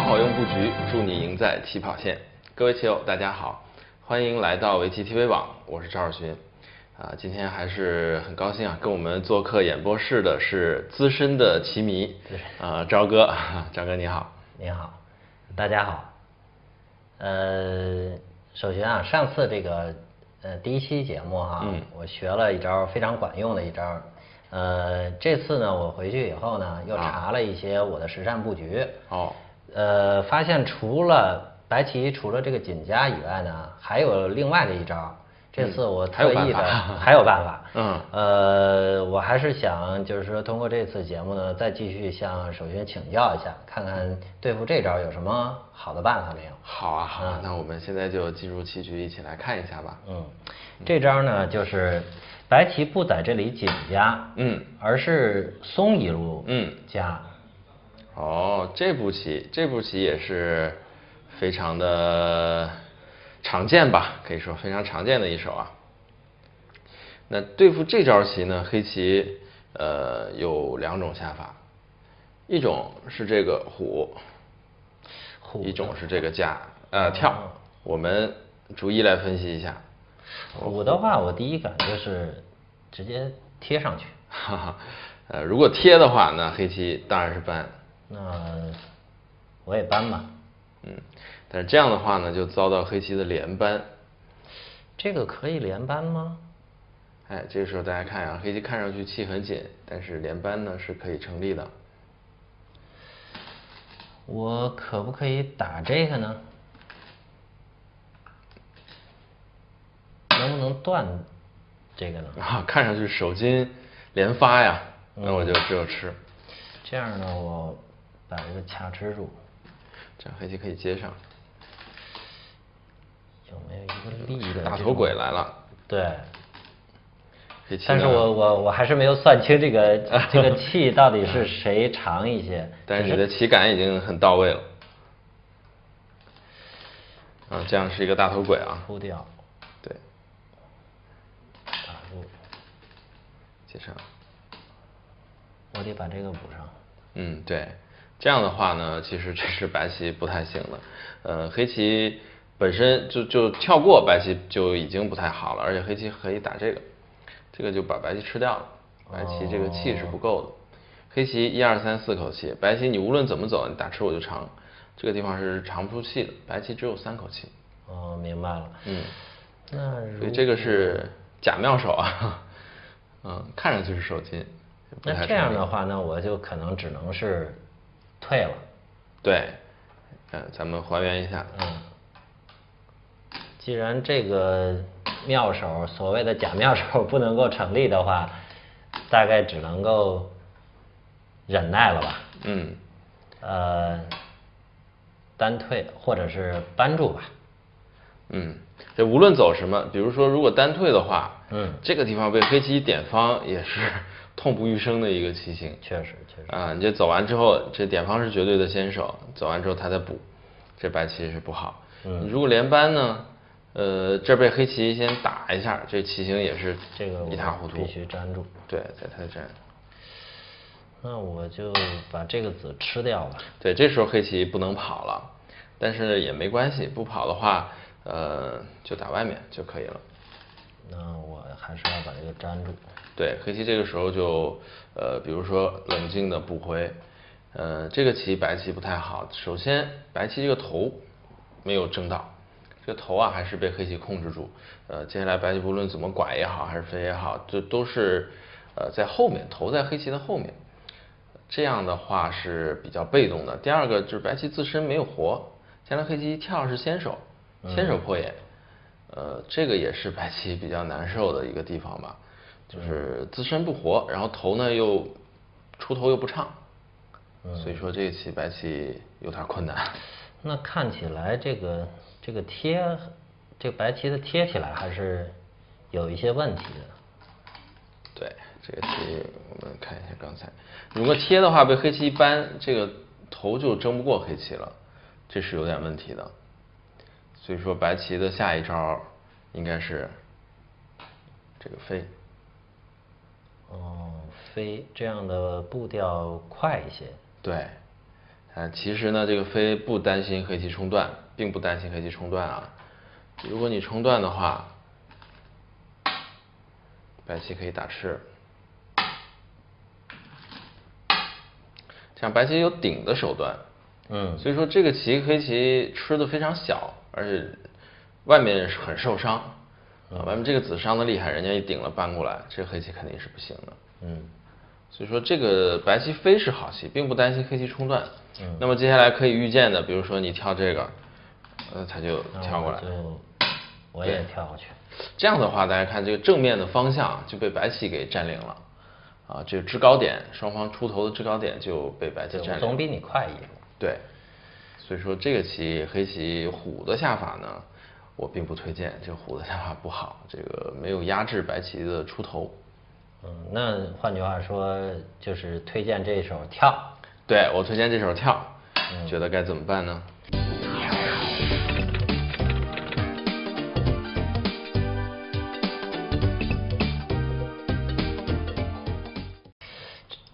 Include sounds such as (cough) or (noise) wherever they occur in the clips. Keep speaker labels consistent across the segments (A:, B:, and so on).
A: 好好用布局，助你赢在起跑线。各位棋友，大家好，欢迎来到围棋 TV 网，我是赵尔勋。啊，今天还是很高兴啊，跟我们做客演播室的是资深的棋迷，啊，赵哥，(laughs) 赵哥你好。
B: 你好，大家好。呃，首先啊，上次这个呃第一期节目哈，
A: 嗯
B: 我学了一招非常管用的一招。呃，这次呢，我回去以后呢，又查了一些我的实战布局。
A: 哦，
B: 呃，发现除了白棋除了这个锦家以外呢，还有另外的一招。这次我
A: 嗯还有
B: 特意的、还有办法。(laughs) (laughs)
A: 嗯
B: 呃，我还是想就是说通过这次节目呢，再继续向首先请教一下，看看对付这招有什么好的办法没有。
A: 好啊好啊，那我们现在就进入棋局，一起来看一下吧。
B: 嗯，这招呢就是白棋不在这里紧夹，
A: 嗯，
B: 而是松一路，
A: 嗯
B: 夹，
A: 哦，这步棋，这步棋也是非常的常见吧，可以说非常常见的一手啊。那对付这招棋呢，黑棋呃有两种下法，一种是这个虎，
B: 虎
A: 一种是这个架呃跳，我们逐一来分析一下。
B: 虎的话，我第一感觉是直接贴上去，
A: 哈哈，呃，如果贴的话，那黑棋当然是搬，
B: 那我也搬吧。
A: 嗯，但是这样的话呢，就遭到黑棋的连扳。
B: 这个可以连扳吗？
A: 哎，这个时候大家看啊，黑棋看上去气很紧，但是连扳呢是可以成立的。
B: 我可不可以打这个呢？能不能断这个呢？
A: 啊，看上去手筋连发呀，那我就只有吃。
B: 这样呢，我把这个卡吃住，
A: 这样黑棋可以接上。
B: 有没有一个力的
A: 大头鬼来了，
B: 对。但是我我我还是没有算清这个 (laughs) 这个气到底是谁长一些。(laughs)
A: 但是你的棋感已经很到位了。啊，这样是一个大头鬼啊，
B: 扑掉，
A: 对，
B: 打住，
A: 接上。
B: 我得把这个补上。
A: 嗯，对，这样的话呢，其实这是白棋不太行的。呃，黑棋本身就就跳过白棋就已经不太好了，而且黑棋可以打这个，这个就把白棋吃掉了。白棋这个气是不够的。黑棋一二三四口气，白棋你无论怎么走，你打吃我就长，这个地方是长不出气的。白棋只有三口气。
B: 哦，明白了。
A: 嗯，
B: 那
A: 所以这个是假妙手啊，嗯，看上去是手筋。
B: 那这样的话，那我就可能只能是退了。
A: 对，嗯，咱们还原一下。
B: 嗯，既然这个妙手，所谓的假妙手不能够成立的话，大概只能够忍耐了吧。
A: 嗯，
B: 呃，单退或者是扳住吧。
A: 嗯，这无论走什么，比如说如果单退的话，
B: 嗯
A: 这个地方被黑棋一点方也是痛不欲生的一个棋形。
B: 确实确实。
A: 啊，你这走完之后，这点方是绝对的先手，走完之后他再补，这白棋是不好。
B: 嗯
A: 如果连扳呢，呃，这被黑棋先打一下，这棋形也是
B: 这个
A: 一塌糊涂。
B: 必须粘住。
A: 对，在他粘。
B: 那我就把这个子吃掉吧。
A: 对，这时候黑棋不能跑了，但是也没关系，不跑的话，呃，就打外面就可以了。
B: 那我还是要把这个粘住。
A: 对，黑棋这个时候就呃，比如说冷静的补回，呃，这个棋白棋不太好。首先，白棋这个头没有争到，这个头啊还是被黑棋控制住。呃，接下来白棋不论怎么拐也好，还是飞也好，这都是呃在后面，头在黑棋的后面。这样的话是比较被动的。第二个就是白棋自身没有活，将来黑棋一跳是先手，先手破野，呃，这个也是白棋比较难受的一个地方吧，就是自身不活，然后头呢又出头又不畅，所以说这一棋白棋有点困难。(laughs)
B: 那看起来这个这个贴，这个白棋的贴起来还是有一些问题的。
A: 对这个棋，我们看一下刚才，如果贴的话被黑棋一扳，这个头就争不过黑棋了，这是有点问题的。所以说白棋的下一招应该是这个飞。
B: 哦，飞这样的步调快一些。
A: 对，啊，其实呢，这个飞不担心黑棋冲断，并不担心黑棋冲断啊。如果你冲断的话，白棋可以打吃，这样白棋有顶的手段。
B: 嗯，
A: 所以说这个棋黑棋吃的非常小，而且外面是很受伤，啊，外面这个子伤的厉害，人家一顶了搬过来，这黑棋肯定是不行的。
B: 嗯，
A: 所以说这个白棋飞是好棋，并不担心黑棋冲断。
B: 嗯
A: 那么接下来可以预见的，比如说你跳这个，呃，他就跳过来。
B: 我就我也跳过去。
A: 这样的话，大家看这个正面的方向就被白棋给占领了，啊，这个制高点，双方出头的制高点就被白棋，占领了。
B: 总比你快一步。
A: 对，所以说这个棋黑棋虎的下法呢，我并不推荐，这个虎的下法不好，这个没有压制白棋的出头。
B: 嗯，那换句话说，就是推荐这手跳。
A: 对我推荐这手跳，
B: 嗯
A: 觉得该怎么办呢？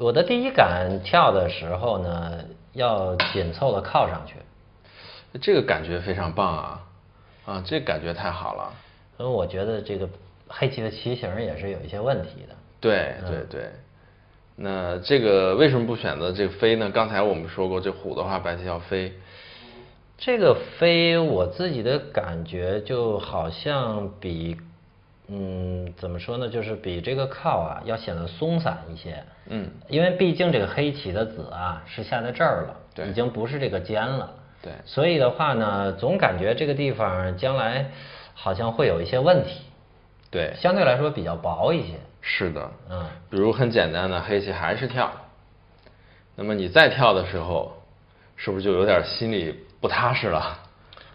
B: 我的第一感跳的时候呢，要紧凑的靠上去。
A: 这个感觉非常棒啊，啊，这感觉太好了。
B: 所以我觉得这个黑棋的棋形也是有一些问题的。
A: 对对对，那这个为什么不选择这个飞呢？刚才我们说过，这虎的话，白棋要飞。
B: 这个飞，我自己的感觉就好像比，嗯，怎么说呢，就是比这个靠啊要显得松散一些。
A: 嗯，
B: 因为毕竟这个黑棋的子啊是下在这儿了，
A: 对
B: 已经不是这个尖了。
A: 对
B: 所以的话呢，总感觉这个地方将来好像会有一些问题，
A: 对，
B: 相对来说比较薄一些。
A: 是的。
B: 嗯，
A: 比如很简单的，黑棋还是跳，那么你再跳的时候，是不是就有点心里不踏实了？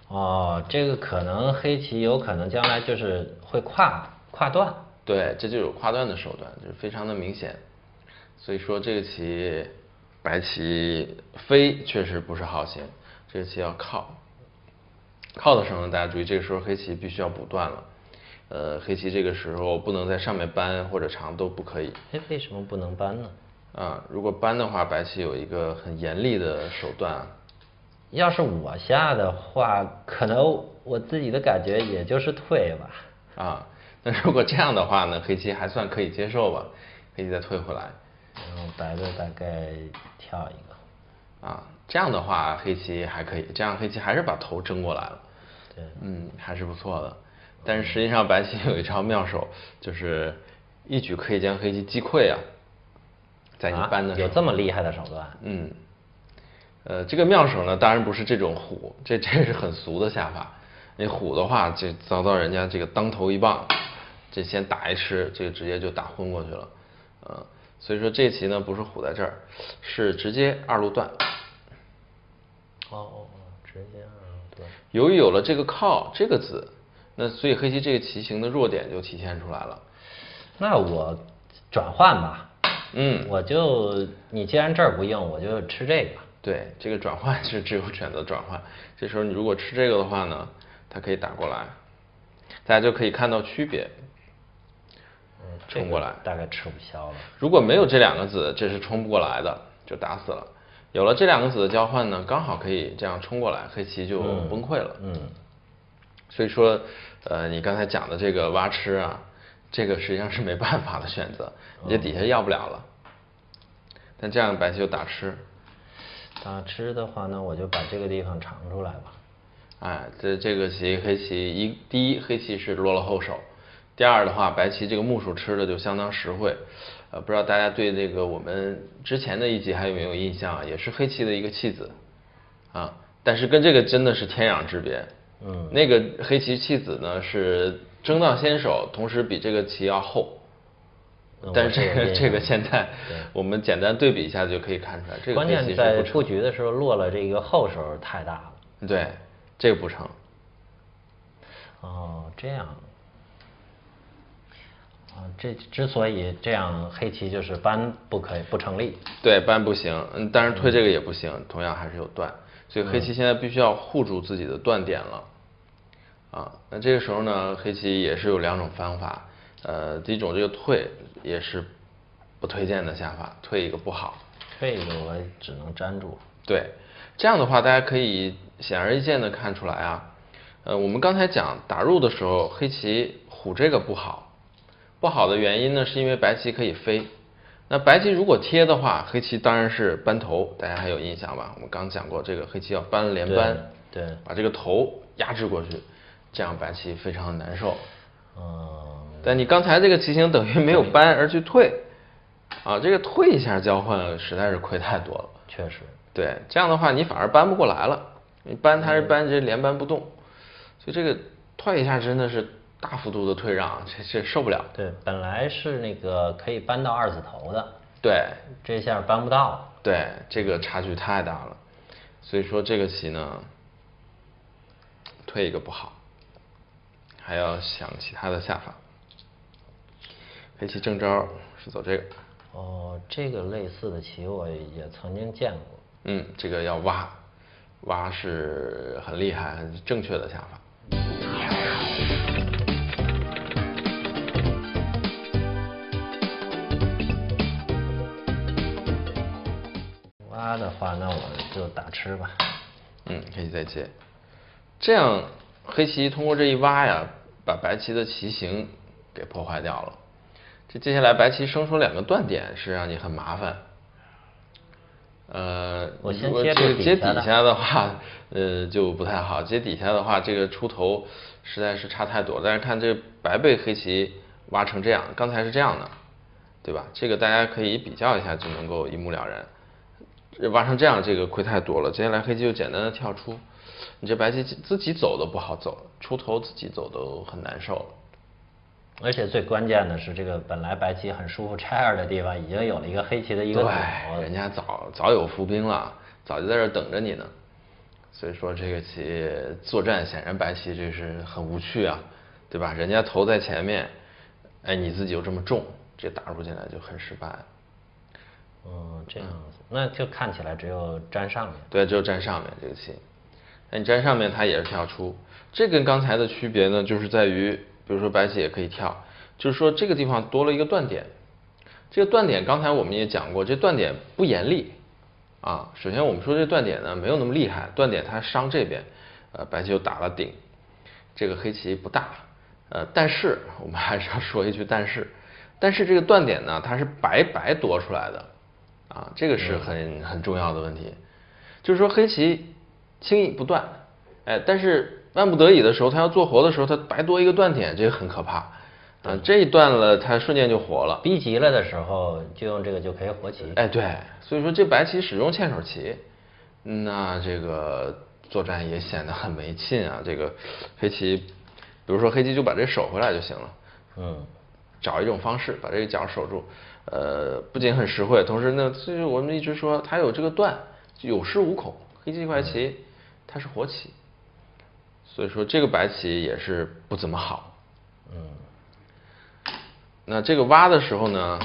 B: 哦，这个可能黑棋有可能将来就是会跨跨断。
A: 对，这就有跨断的手段，就是非常的明显。所以说这个棋，白棋飞确实不是好形，这个棋要靠。靠的时候呢，大家注意，这个时候黑棋必须要补断了。呃，黑棋这个时候不能在上面搬或者长都不可以。
B: 哎，为什么不能搬呢？
A: 啊，如果搬的话，白棋有一个很严厉的手段啊，
B: 要是我下的话，可能我自己的感觉也就是退吧。
A: 啊，那如果这样的话呢，黑棋还算可以接受吧，黑棋再退回来，
B: 然后白的大概跳一个。
A: 啊，这样的话黑棋还可以，这样黑棋还是把头争过来了，
B: 对，
A: 嗯，还是不错的。但是实际上白棋有一招妙手，就是一举可以将黑棋击溃啊，在你
B: 啊
A: 搬的时候，
B: 有这么厉害的手段？
A: 嗯，呃，这个妙手呢，当然不是这种虎，这这是很俗的下法。那虎的话，这遭到人家这个当头一棒，这先打一吃，这个直接就打昏过去了，呃，所以说这棋呢不是虎在这儿，是直接二路断。
B: 哦哦哦，直接二路断。
A: 由于有了这个靠这个子，那所以黑棋这个棋形的弱点就体现出来了。
B: 那我转换吧，
A: 嗯，
B: 我就你既然这儿不硬，我就吃这个。
A: 对，这个转换 (laughs) 是只有选择转换。这时候你如果吃这个的话呢，它可以打过来，大家就可以看到区别。
B: 嗯，
A: 冲过来
B: 大概吃不消了。
A: 如果没有这两个子，这是冲不过来的，就打死了。有了这两个子的交换呢，刚好可以这样冲过来，黑棋就
B: 嗯
A: 崩溃了。
B: 嗯，
A: 所以说，呃，你刚才讲的这个挖吃啊，这个实际上是没办法的选择，你这底下要不了了。但这样白棋就打吃，
B: 打吃的话呢，我就把这个地方尝出来吧。
A: 哎，这这个棋黑棋一第一黑棋是落了后手，第二的话白棋这个目数吃的就相当实惠，呃，不知道大家对这个我们之前的一集还有没有印象啊？也是黑棋的一个弃子啊，但是跟这个真的是天壤之别。
B: 嗯
A: 那个黑棋弃子呢是争当先手，同时比这个棋要厚。
B: 嗯
A: 但是这个这个现在我们简单对比一下就可以看出来，这个
B: 关键在
A: 不成。
B: 布局的时候落了这个后手太大了。
A: 对，这个不成。
B: 哦，这样。啊，这之所以这样，黑棋就是搬不可以不成立。
A: 对，搬不行，嗯，但是推这个也不行，同样还是有断，所以黑棋现在必须要护住自己的断点了。啊，那这个时候呢，黑棋也是有两种方法，呃，第一种这个退也是不推荐的下法，退一个不好。
B: 退一个我只能粘住。
A: 对，这样的话，大家可以显而易见的看出来啊，呃，我们刚才讲打入的时候，黑棋虎这个不好，不好的原因呢，是因为白棋可以飞。那白棋如果贴的话，黑棋当然是扳头，大家还有印象吧？我们刚讲过，这个黑棋要扳连扳，
B: 对，
A: 把这个头压制过去，这样白棋非常难受。
B: 嗯，
A: 但你刚才这个棋形等于没有搬而去退，啊，这个退一下交换实在是亏太多了。
B: 确实，
A: 对，这样的话你反而搬不过来了，你搬它是搬这连搬不动，所以这个退一下真的是大幅度的退让，这这受不了。
B: 对，本来是那个可以搬到二子头的，
A: 对
B: 这下搬不到。
A: 对，这个差距太大了，所以说这个棋呢，退一个不好，还要想其他的下法。黑棋正招是走这个，
B: 哦，这个类似的棋我也曾经见过。
A: 嗯，这个要挖，挖是很厉害、很正确的下法。(laughs)
B: 挖的话，那我就打吃吧。
A: 嗯，可以再接。这样黑棋通过这一挖呀，把白棋的棋形给破坏掉了。这接下来白棋生出两个断点，是让你很麻烦。呃，
B: 我先接
A: 这个接
B: 底下的
A: 话，呃，就不太好。接底下的话，这个出头实在是差太多。但是看这个白被黑棋挖成这样，刚才是这样的，对吧？这个大家可以比较一下，就能够一目了然。这挖成这样，这个亏太多了。接下来黑棋就简单的跳出，你这白棋自己走都不好走，出头自己走都很难受了。
B: 而且最关键的是，这个本来白棋很舒服拆二的地方，已经有了一个黑棋的一个
A: 对，
B: 顶
A: 人家早早有伏兵了，早就在这等着你呢。所以说这个棋作战显然白棋这是很无趣啊，对吧？人家头在前面，哎，你自己又这么重，这打入进来就很失败。
B: 嗯，这样子，那就看起来只有粘上面。
A: 对，只有粘上面这个棋。那你站上面，它也是跳出。这跟刚才的区别呢，就是在于，比如说白棋也可以跳，就是说这个地方多了一个断点。这个断点刚才我们也讲过，这断点不严厉啊。首先我们说这断点呢没有那么厉害，断点它伤这边，呃，白棋又打了顶，这个黑棋不大。呃，但是我们还是要说一句但是，但是这个断点呢，它是白白夺出来的。啊，这个是很很重要的问题，就是说黑棋轻易不断，哎，但是万不得已的时候，他要做活的时候，他白多一个断点，这个很可怕，啊，这一断了，他瞬间就活了，
B: 逼急了的时候，就用这个就可以活棋。
A: 哎，对，所以说这白棋始终欠手棋，那这个作战也显得很没劲啊，这个黑棋，比如说黑棋就把这守回来就行了，
B: 嗯，
A: 找一种方式把这个角守住，呃，不仅很实惠，同时呢，所以我们一直说它有这个断，有恃无恐。黑棋这块棋它是活棋，所以说这个白棋也是不怎么好。
B: 嗯，
A: 那这个挖的时候呢，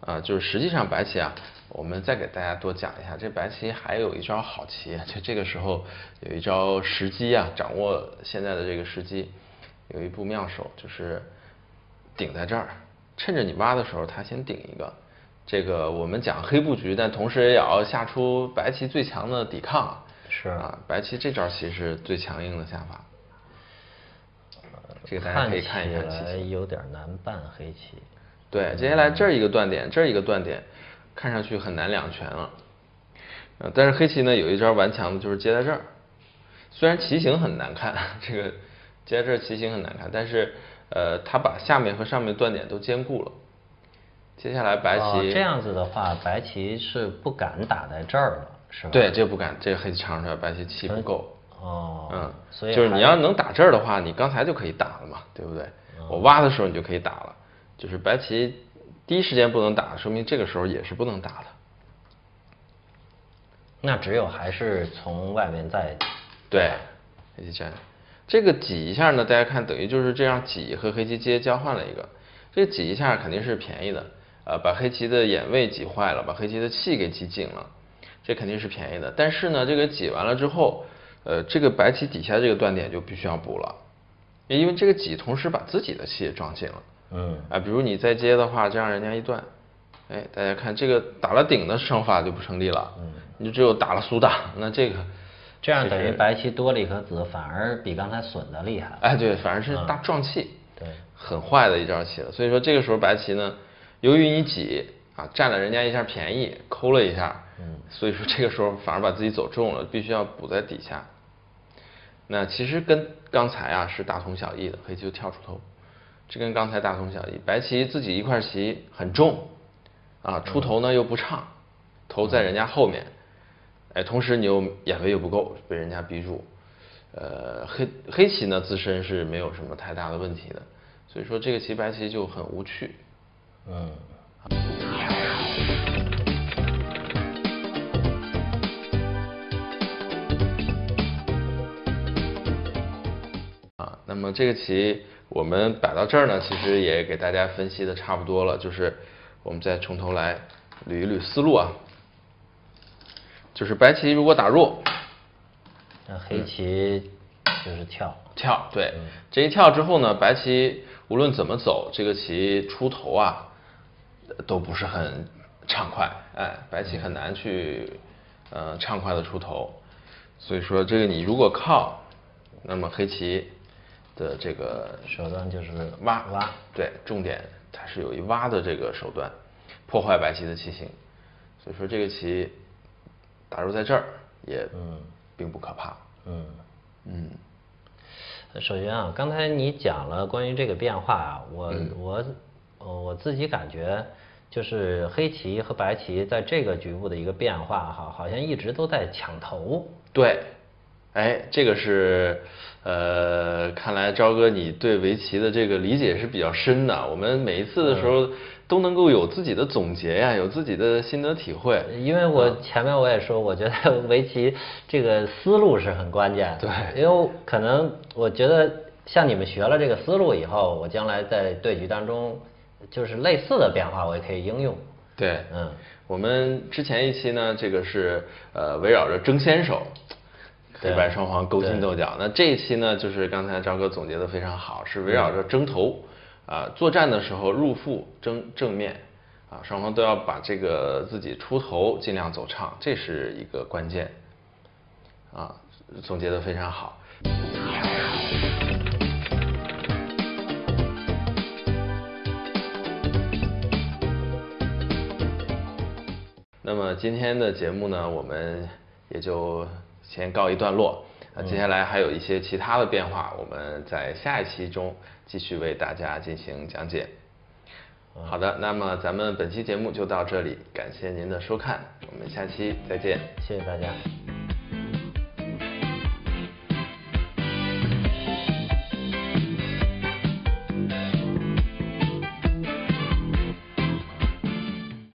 A: 啊，就是实际上白棋啊，我们再给大家多讲一下，这白棋还有一招好棋，就这个时候有一招时机啊，掌握现在的这个时机，有一步妙手就是顶在这儿，趁着你挖的时候，他先顶一个。这个我们讲黑布局，但同时也要下出白棋最强的抵抗。
B: 是
A: 啊，白棋这招棋是最强硬的下法。这个大家可以看一看棋
B: 起来。有点难办黑棋。
A: 对，接下来这儿一个断点，这儿一个断点，看上去很难两全了。呃，但是黑棋呢有一招顽强的，就是接在这儿。虽然棋形很难看，这个接在这儿棋形很难看，但是呃，它把下面和上面断点都兼顾了。接下来白棋、
B: 哦这样子的话，白棋是不敢打在这儿了，是吧？
A: 对，这不敢，这个黑棋长出来白棋气不够。
B: 哦，
A: 嗯，
B: 所以
A: 就是你要能打这儿的话，你刚才就可以打了嘛，对不对？
B: 嗯
A: 我挖的时候你就可以打了，就是白棋第一时间不能打，说明这个时候也是不能打的。
B: 那只有还是从外面再
A: 对，黑棋占，这个挤一下呢，大家看等于就是这样挤和黑棋接交换了一个，这个挤一下肯定是便宜的，呃，把黑棋的眼位挤坏了，把黑棋的气给挤紧了，这肯定是便宜的。但是呢，这个挤完了之后，呃，这个白棋底下这个断点就必须要补了，因为这个挤同时把自己的气也撞进了。
B: 嗯
A: 啊，比如你再接的话，这样人家一断，哎，大家看这个打了顶的胜法就不成立了，嗯，你就只有打了苏打，那这个
B: 这样等于白棋多了一颗子，反而比刚才损的厉害。
A: 哎，对，反而是大撞气，
B: 对，
A: 很坏的一招棋了。所以说这个时候白棋呢，由于你挤啊占了人家一下便宜，抠了一下，嗯，所以说这个时候反而把自己走重了，必须要补在底下。那其实跟刚才啊是大同小异的，黑棋就跳出头，这跟刚才大同小异。白棋自己一块棋很重，啊出头呢又不畅，头在人家后面，哎，同时你又眼位又不够，被人家逼住，呃黑黑棋呢自身是没有什么太大的问题的，所以说这个棋白棋就很无趣，嗯。么这个棋我们摆到这儿呢，其实也给大家分析的差不多了，就是我们再从头来捋一捋思路啊。就是白棋如果打入，
B: 那黑棋就是跳
A: 跳，对，这一跳之后呢，白棋无论怎么走，这个棋出头啊都不是很畅快，哎，白棋很难去呃畅快的出头，所以说这个你如果靠，那么黑棋。的这个
B: 手段就是
A: 挖
B: 挖，
A: 对，重点它是有一挖的这个手段，破坏白棋的棋形，所以说这个棋打入在这儿也并不可怕。嗯
B: 嗯。首先啊，刚才你讲了关于这个变化啊，我我我自己感觉就是黑棋和白棋在这个局部的一个变化哈，好像一直都在抢头。
A: 对。哎，这个是，呃，看来朝哥你对围棋的这个理解是比较深的。我们每一次的时候都能够有自己的总结呀，有自己的心得体会。
B: 因为我前面我也说，我觉得 (laughs) 围棋这个思路是很关键。
A: 对，
B: 因为可能我觉得像你们学了这个思路以后，我将来在对局当中就是类似的变化，我也可以应用。
A: 对，嗯，我们之前一期呢，这个是呃围绕着争先手。黑白双方勾心斗角，那这一期呢，就是刚才张哥总结的非常好，是围绕着争头啊，作战的时候入腹争正面啊，双方都要把这个自己出头尽量走畅，这是一个关键啊，总结的非常好。那么今天的节目呢，我们也就。先告一段落，那接下来还有一些其他的变化，我们在下一期中继续为大家进行讲解。好的，那么咱们本期节目就到这里，感谢您的收看，我们下期再见，
B: 谢谢大家。